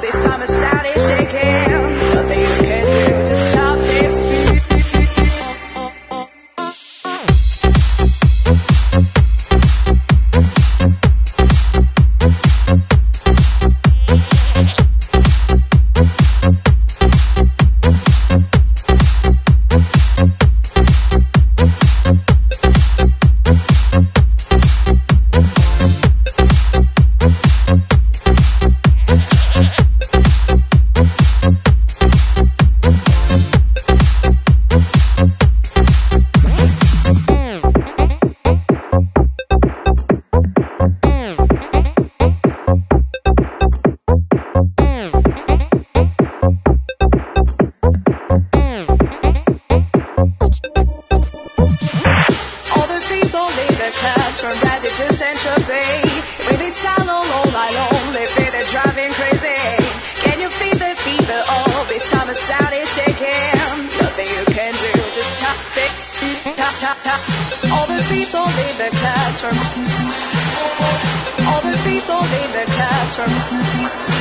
this time is the clubs from Brazil to Central Bay. With this sound all night long, they feel they're driving crazy. Can you feel the fever? Oh, this summer sound is shaking. Nothing you can do, just tap fix, tap tap tap. All the people in the clubs from. All the people in the clubs from.